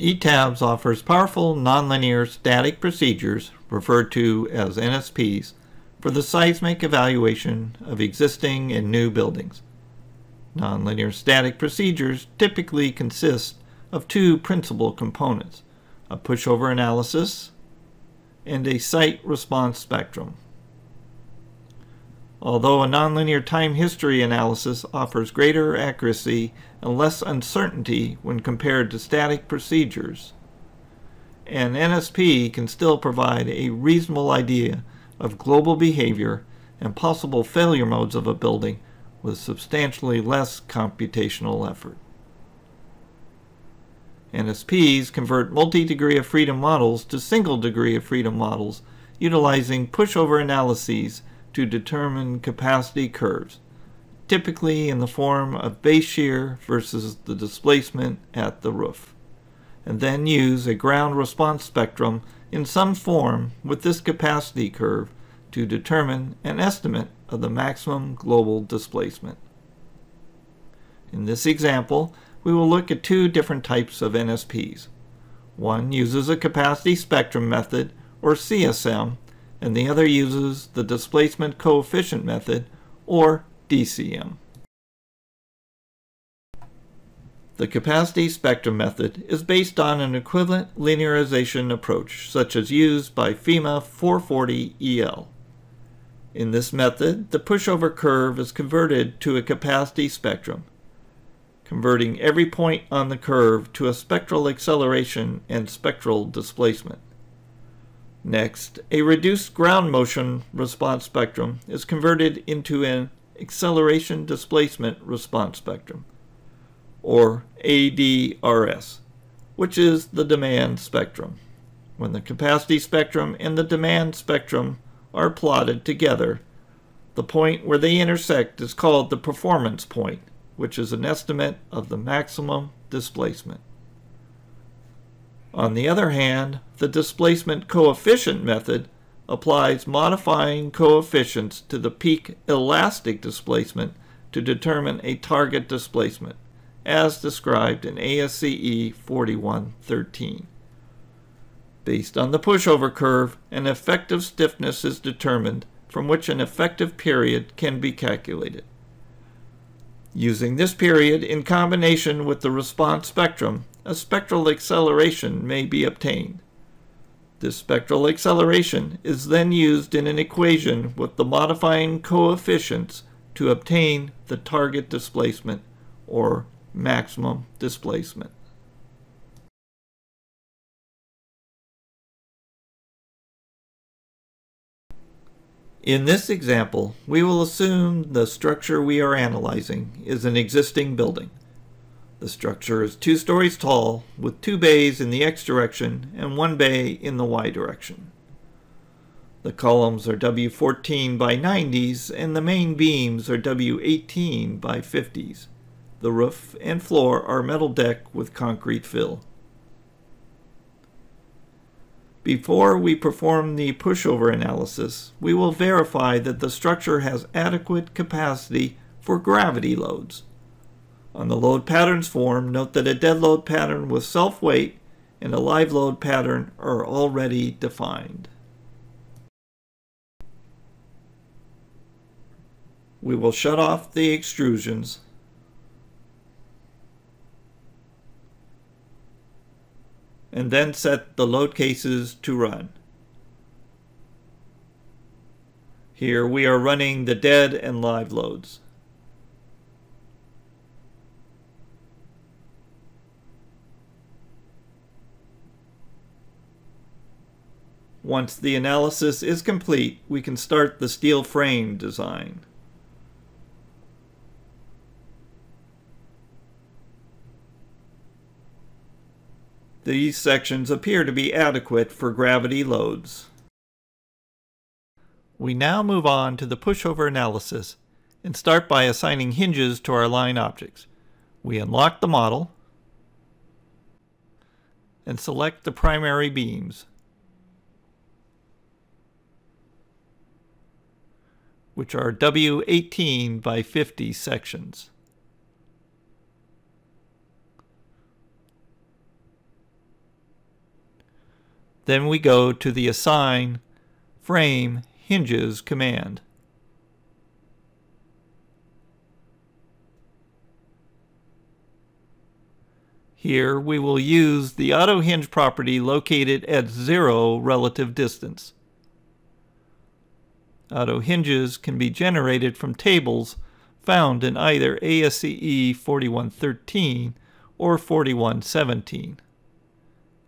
ETABS offers powerful nonlinear static procedures, referred to as NSPs, for the seismic evaluation of existing and new buildings. Nonlinear static procedures typically consist of two principal components, a pushover analysis and a site response spectrum. Although a nonlinear time history analysis offers greater accuracy and less uncertainty when compared to static procedures, an NSP can still provide a reasonable idea of global behavior and possible failure modes of a building with substantially less computational effort. NSPs convert multi-degree of freedom models to single degree of freedom models utilizing pushover analyses to determine capacity curves, typically in the form of base shear versus the displacement at the roof, and then use a ground response spectrum in some form with this capacity curve to determine an estimate of the maximum global displacement. In this example, we will look at two different types of NSPs. One uses a capacity spectrum method, or CSM, and the other uses the displacement coefficient method, or DCM. The capacity spectrum method is based on an equivalent linearization approach such as used by FEMA 440EL. In this method, the pushover curve is converted to a capacity spectrum, converting every point on the curve to a spectral acceleration and spectral displacement. Next, a reduced ground motion response spectrum is converted into an acceleration displacement response spectrum, or ADRS, which is the demand spectrum. When the capacity spectrum and the demand spectrum are plotted together, the point where they intersect is called the performance point, which is an estimate of the maximum displacement. On the other hand, the displacement coefficient method applies modifying coefficients to the peak elastic displacement to determine a target displacement, as described in ASCE 4113. Based on the pushover curve, an effective stiffness is determined from which an effective period can be calculated. Using this period in combination with the response spectrum, a spectral acceleration may be obtained. This spectral acceleration is then used in an equation with the modifying coefficients to obtain the target displacement or maximum displacement. In this example, we will assume the structure we are analyzing is an existing building. The structure is two stories tall, with two bays in the x direction and one bay in the y direction. The columns are W14 by 90s and the main beams are W18 by 50s. The roof and floor are metal deck with concrete fill. Before we perform the pushover analysis, we will verify that the structure has adequate capacity for gravity loads. On the load patterns form, note that a dead load pattern with self-weight and a live load pattern are already defined. We will shut off the extrusions and then set the load cases to run. Here we are running the dead and live loads. Once the analysis is complete, we can start the steel frame design. These sections appear to be adequate for gravity loads. We now move on to the pushover analysis and start by assigning hinges to our line objects. We unlock the model and select the primary beams. Which are W18 by 50 sections. Then we go to the Assign Frame Hinges command. Here we will use the auto hinge property located at zero relative distance. Auto hinges can be generated from tables found in either ASCE 4113 or 4117.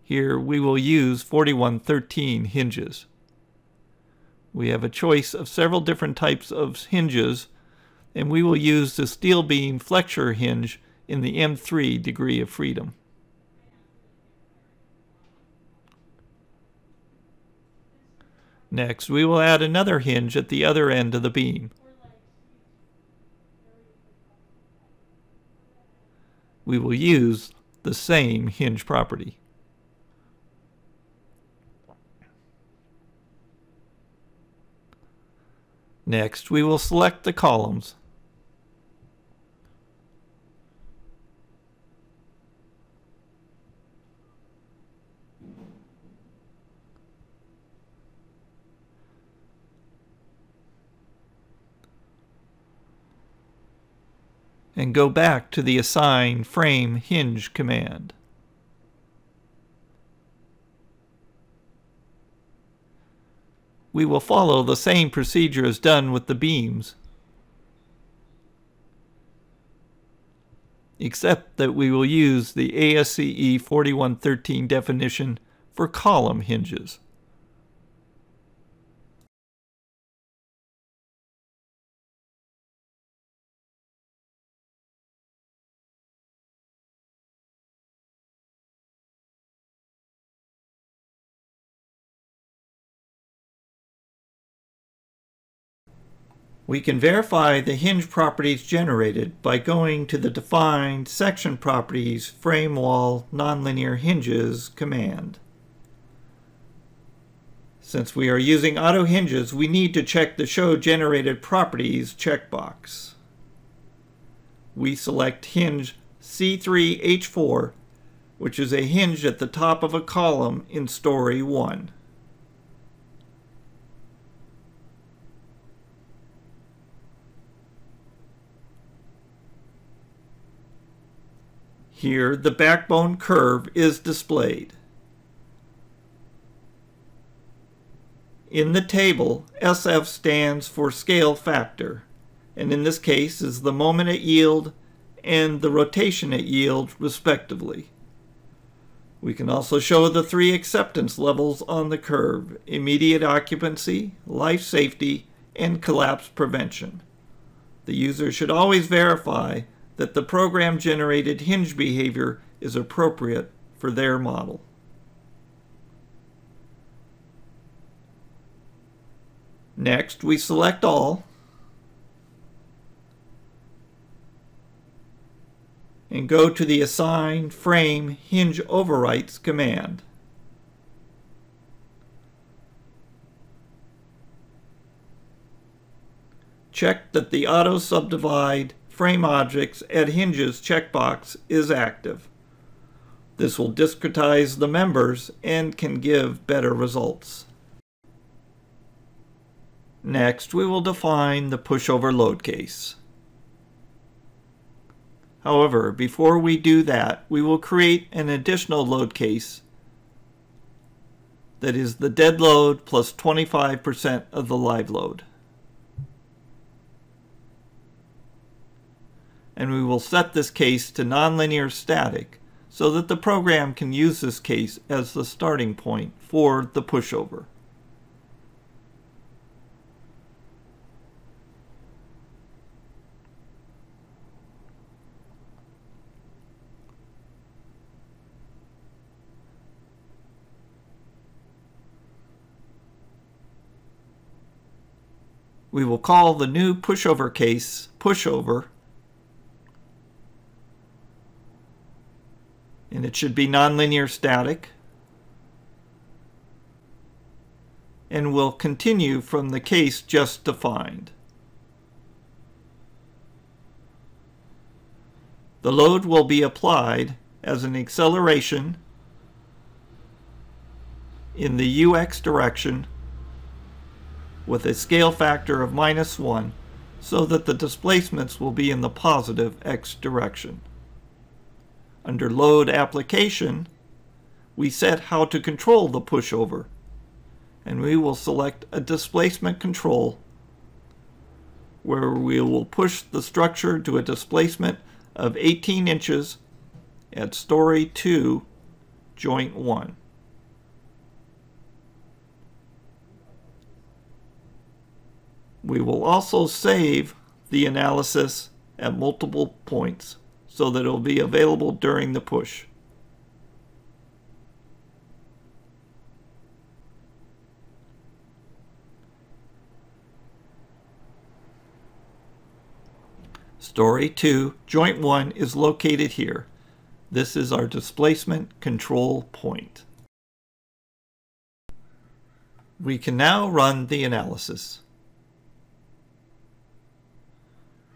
Here we will use 4113 hinges. We have a choice of several different types of hinges, and we will use the steel beam flexure hinge in the M3 degree of freedom. Next, we will add another hinge at the other end of the beam. We will use the same hinge property. Next, we will select the columns go back to the assign frame hinge command. We will follow the same procedure as done with the beams, except that we will use the ASCE 4113 definition for column hinges. We can verify the hinge properties generated by going to the defined section properties frame wall nonlinear hinges command. Since we are using auto hinges, we need to check the show generated properties checkbox. We select hinge C3H4, which is a hinge at the top of a column in story 1. Here, the backbone curve is displayed. In the table, SF stands for scale factor, and in this case is the moment at yield and the rotation at yield, respectively. We can also show the three acceptance levels on the curve, immediate occupancy, life safety, and collapse prevention. The user should always verify that the program-generated hinge behavior is appropriate for their model. Next, we select all and go to the Assign Frame Hinge Overwrites command. Check that the Auto Subdivide frame objects at hinges checkbox is active. This will discretize the members and can give better results. Next, we will define the pushover load case. However, before we do that, we will create an additional load case that is the dead load plus 25% of the live load. And we will set this case to nonlinear static so that the program can use this case as the starting point for the pushover. We will call the new pushover case pushover and it should be nonlinear static and will continue from the case just defined. The load will be applied as an acceleration in the UX direction with a scale factor of minus 1 so that the displacements will be in the positive x direction. Under Load Application, we set how to control the pushover, and we will select a displacement control where we will push the structure to a displacement of 18 inches at story 2, joint 1. We will also save the analysis at multiple points so that it will be available during the push. Story 2, joint 1 is located here. This is our displacement control point. We can now run the analysis.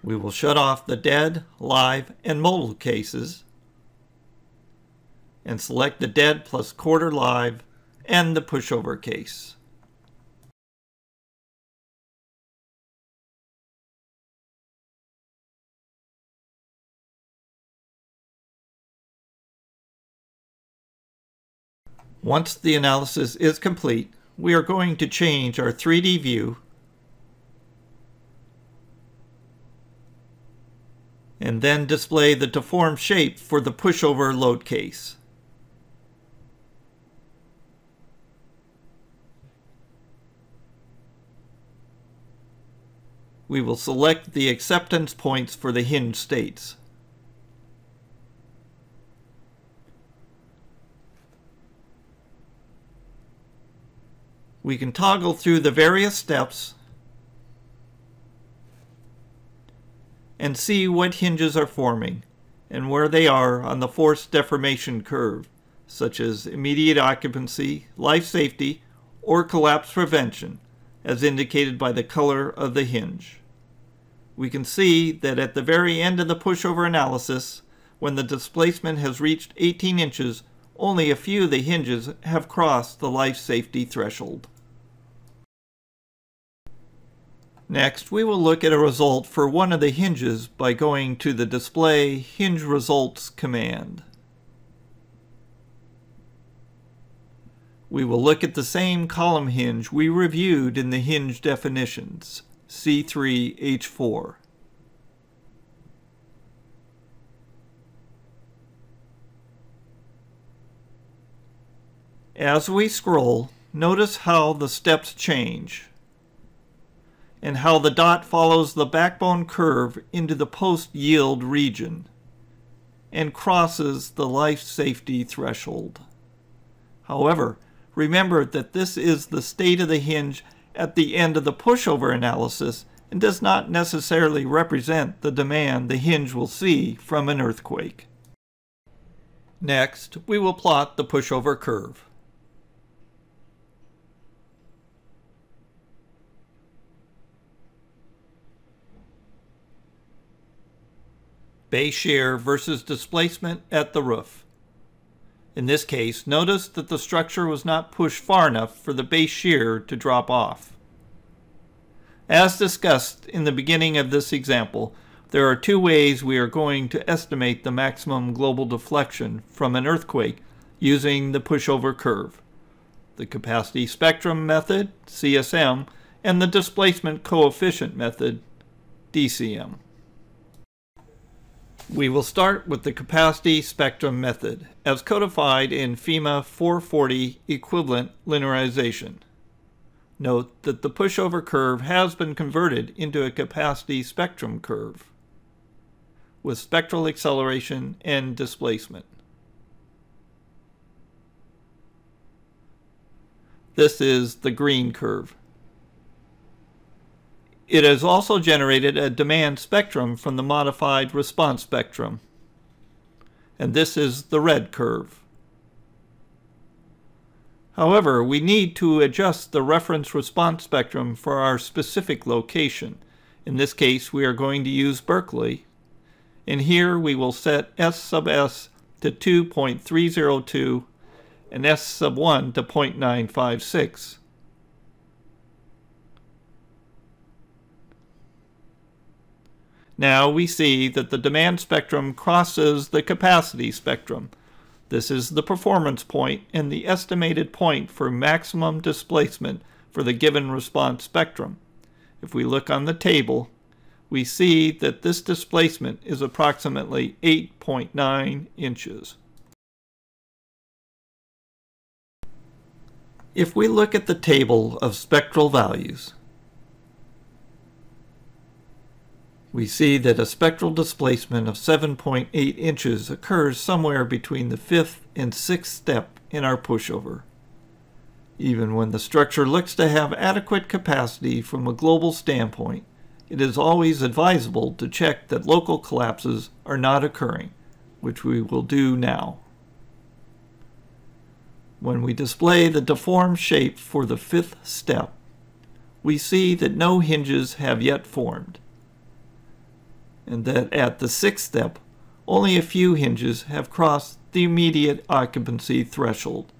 We will shut off the dead, live, and modal cases and select the dead plus quarter live and the pushover case. Once the analysis is complete, we are going to change our 3D view and then display the deformed shape for the pushover load case. We will select the acceptance points for the hinge states. We can toggle through the various steps and see what hinges are forming and where they are on the force deformation curve, such as immediate occupancy, life safety, or collapse prevention, as indicated by the color of the hinge. We can see that at the very end of the pushover analysis, when the displacement has reached 18 inches, only a few of the hinges have crossed the life safety threshold. Next, we will look at a result for one of the hinges by going to the Display Hinge Results command. We will look at the same column hinge we reviewed in the hinge definitions, C3H4. As we scroll, notice how the steps change and how the dot follows the backbone curve into the post-yield region and crosses the life safety threshold. However, remember that this is the state of the hinge at the end of the pushover analysis and does not necessarily represent the demand the hinge will see from an earthquake. Next, we will plot the pushover curve. Base shear versus displacement at the roof. In this case, notice that the structure was not pushed far enough for the base shear to drop off. As discussed in the beginning of this example, there are two ways we are going to estimate the maximum global deflection from an earthquake using the pushover curve. The capacity spectrum method, CSM, and the displacement coefficient method, DCM. We will start with the capacity spectrum method, as codified in FEMA 440 equivalent linearization. Note that the pushover curve has been converted into a capacity spectrum curve with spectral acceleration and displacement. This is the green curve. It has also generated a demand spectrum from the modified response spectrum. And this is the red curve. However, we need to adjust the reference response spectrum for our specific location. In this case, we are going to use Berkeley. And here we will set S sub S to 2.302 and S sub 1 to 0.956. Now we see that the demand spectrum crosses the capacity spectrum. This is the performance point and the estimated point for maximum displacement for the given response spectrum. If we look on the table, we see that this displacement is approximately 8.9 inches. If we look at the table of spectral values, we see that a spectral displacement of 7.8 inches occurs somewhere between the fifth and sixth step in our pushover. Even when the structure looks to have adequate capacity from a global standpoint, it is always advisable to check that local collapses are not occurring, which we will do now. When we display the deformed shape for the fifth step, we see that no hinges have yet formed and that at the sixth step, only a few hinges have crossed the immediate occupancy threshold,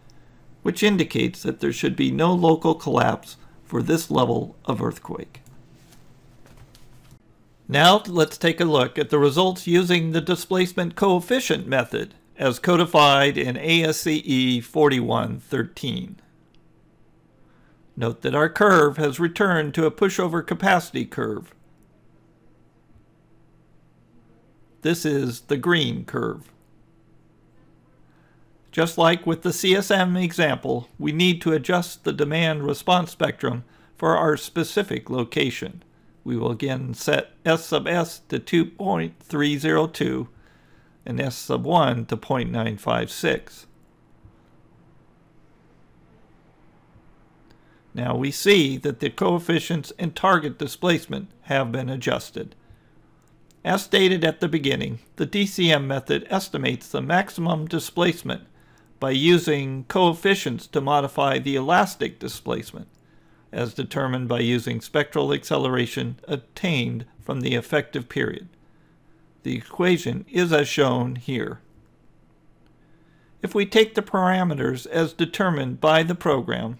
which indicates that there should be no local collapse for this level of earthquake. Now let's take a look at the results using the displacement coefficient method as codified in ASCE 4113. Note that our curve has returned to a pushover capacity curve, This is the green curve. Just like with the CSM example, we need to adjust the demand response spectrum for our specific location. We will again set S sub S to 2.302 and S sub 1 to 0.956. Now we see that the coefficients and target displacement have been adjusted. As stated at the beginning, the DCM method estimates the maximum displacement by using coefficients to modify the elastic displacement, as determined by using spectral acceleration obtained from the effective period. The equation is as shown here. If we take the parameters as determined by the program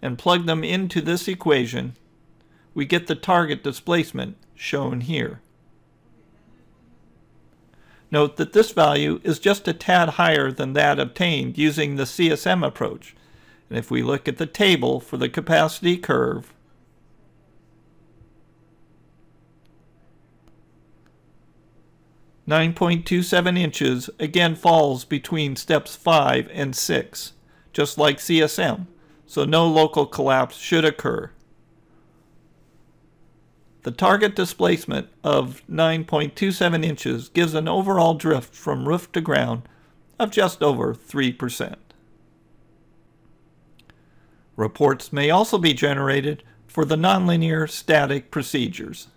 and plug them into this equation, we get the target displacement shown here. Note that this value is just a tad higher than that obtained using the CSM approach. And if we look at the table for the capacity curve, Nine point two seven inches again falls between steps five and six, just like CSM, so no local collapse should occur. The target displacement of 9.27 inches gives an overall drift from roof to ground of just over 3%. Reports may also be generated for the nonlinear static procedures.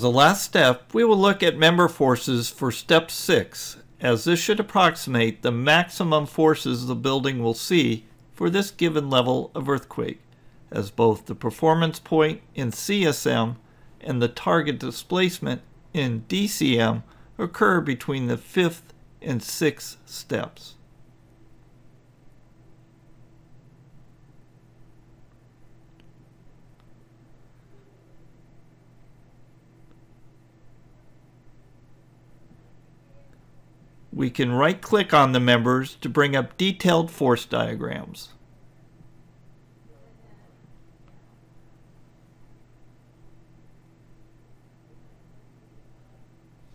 As a last step, we will look at member forces for step 6, as this should approximate the maximum forces the building will see for this given level of earthquake, as both the performance point in CSM and the target displacement in DCM occur between the fifth and sixth steps. We can right-click on the members to bring up detailed force diagrams.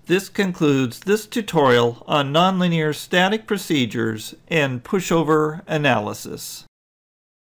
This concludes this tutorial on nonlinear static procedures and pushover analysis.